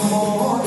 我。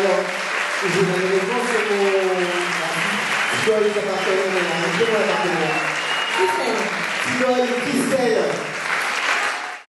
Alors, je vais répondre sur mon... Doris appartenait à un appartement. Christelle. Christelle.